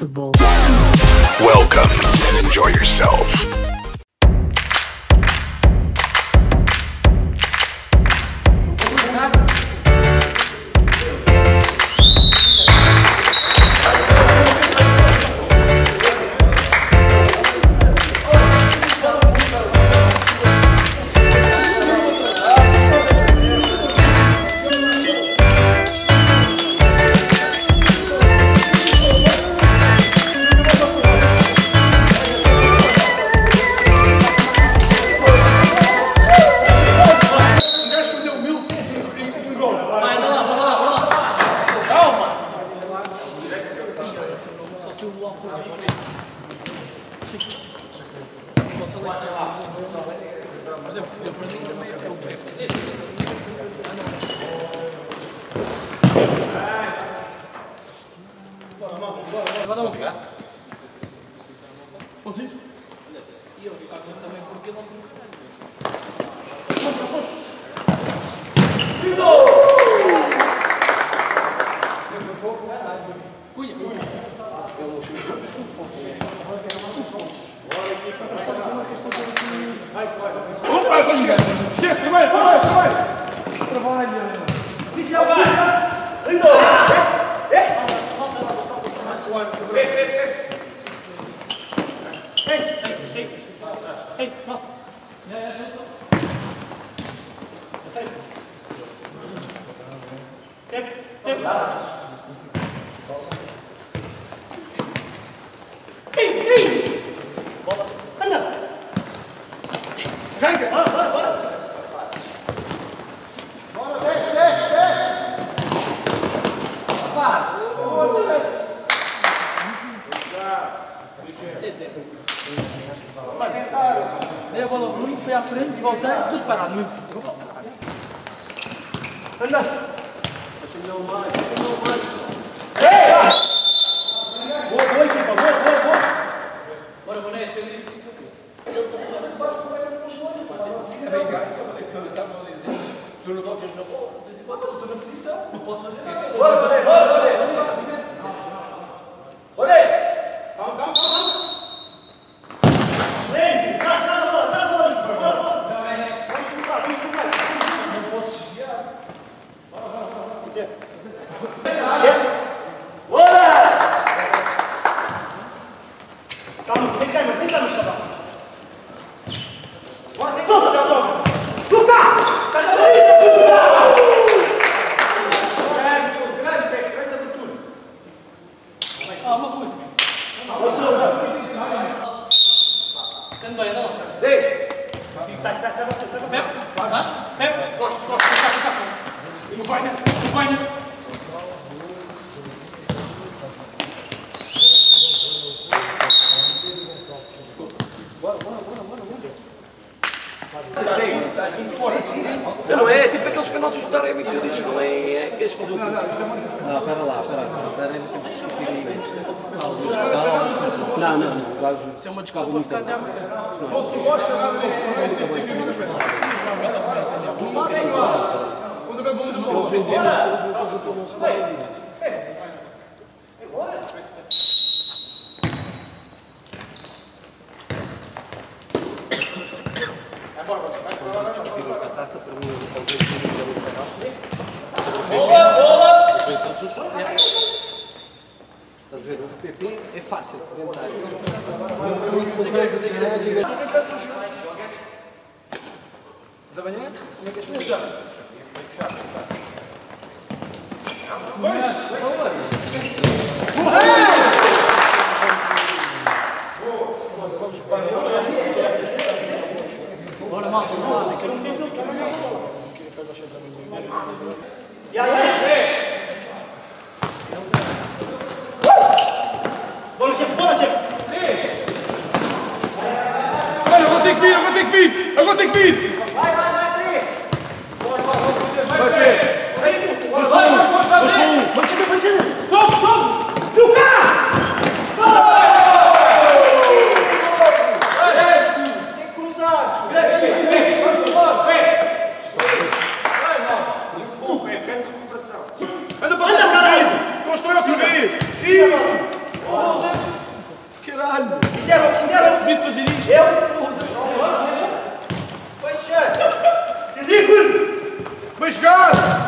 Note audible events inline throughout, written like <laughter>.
responsible. Welcome and enjoy yourself. Posso alexar. Por exemplo, eu para também é Pepe. Agora vamos pegar. Pode ir? E eu também porque não tem. Cunha. Vamos para, esquece! Esquece, trabalha, trabalha, trabalha! Trabalha! Diz já vai! Lindo! Ei, vá. Carga! Bora, bora, bora! Quer dizer, mano, dei a bola Bruno, fui à frente e voltei, tudo parado, mesmo sítio. Anda! Boa, boa equipa, boa, boa, boa. Bora, Boné, isso. Tu não tocas na bola? Estou na posição, não posso fazer nada. Bora, Boné, bora, Boné. Boné! Calma, calma, calma. Lente, traz a bola, traz a bola! Bora, bora, bora! Vamos começar, vamos começar! Não posso desviar. Bora, bora, bora! Bora! Calma, sem calma, sem calma, chaval! Bora, solta, já toca! Suca! Tá na lista, suca! Grande, seu, grande, Pepe, grande abertura! Calma, Cunha. Vamos, Souza! Ficando bem, anda lá. Deixa! Tá, já, já, já, já, já. Pepe, vais? Pepe. Gostos, gostos, fica, fica. Acompanha, acompanha. Então não é, tipo aqueles penaltis do Taremi que tu dizes, não é, é que eles fazem o quê? Não, pera lá, pera lá. Pera, temos que discutir aí. Alguns que são. Não, não, não. O gajo. Isso é uma desculpa para ficar até amanhã. Fosse o Rocha nada neste momento, teve que ter a. Quando bem baliza para o Eles venderam, eles voltam a não se dá discutir hoje taça, para mim, minutos ali. Bola, bola. Estás a ver? O do PP é fácil de entrar. Muito manhã? Como é que és agora tem que vir, agora tem que vir! Agora tem que vir! Grande recuperação. Anda para Anda, trás! Constrói outra vez! Isso! Foda-se! Caralho! Quem dera, quem dera fazer isto! Eu? Foda-se! Fecha! <laughs> Ridículo! Bem jogado!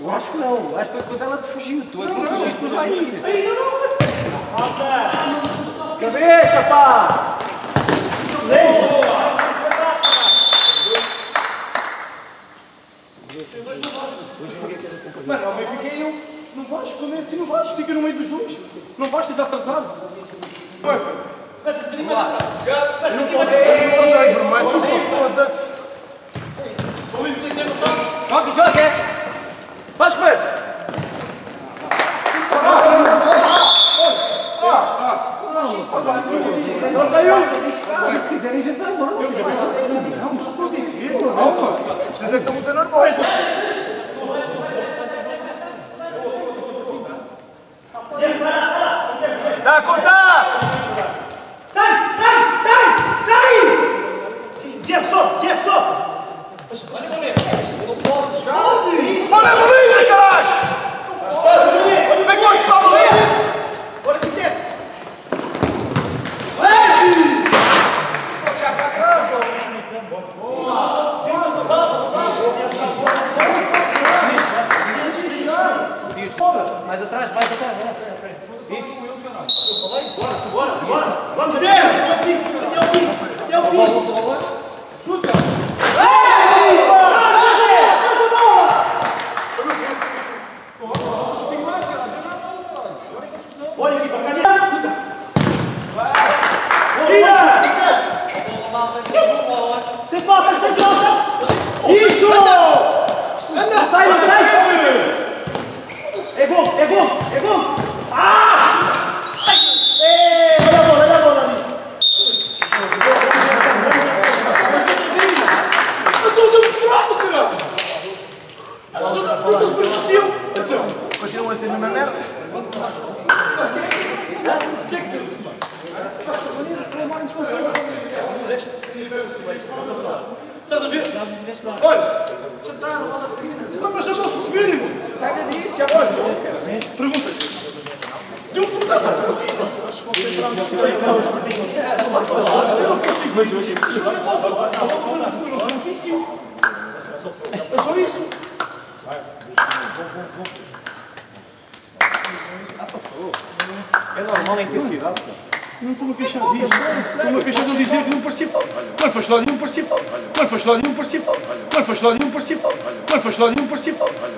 Eu acho que não, eu acho que foi quando ela te fugiu. Tu é que fugiste depois lá ir. Cabeça, pá! Mano, ao meio fiquei eu. Não vais, quando é assim não vais, fica no meio dos dois. Não vais, estás atrasado. Foda-se. Joga, joga! Faz comer! Se quiserem, a gente vai embora. Não, mas estou a dizer, calma. Vocês é que estão muito nervosos. Dá a contar! Sai, sai, sai, sai! Jefferson, Jefferson! Olha a baliza, caralho! Como é que pode para a baliza? Bora aqui dentro! Mais atrás, mais atrás. vai atrás. Vamos dentro! Olha aqui, para cá. Tira! Sem falta, sem falta! Isso! Anda, sai, sai! É gol, é gol, é gol! Ah! Ei, olha a bola, olha a bola ali! Eu estou dando prato, caralho! Elas são da fruta do Brasil! Então, continuam a ser a mesma merda? Estás a ver? Olha! Não, mas deixa-me subir, irmão! Caga nisso, já Olha! Pergunta! Deu um fruta, mano! É só isso! É normal a intensidade. Não estou-me a queixar disso. Estou-me a queixar de eu dizer que não parecia falta. Quando foste lá não parecia falta. Quando foste lá não parecia falta. Quando foste lá não parecia falta. Quando foste lá não parecia falta.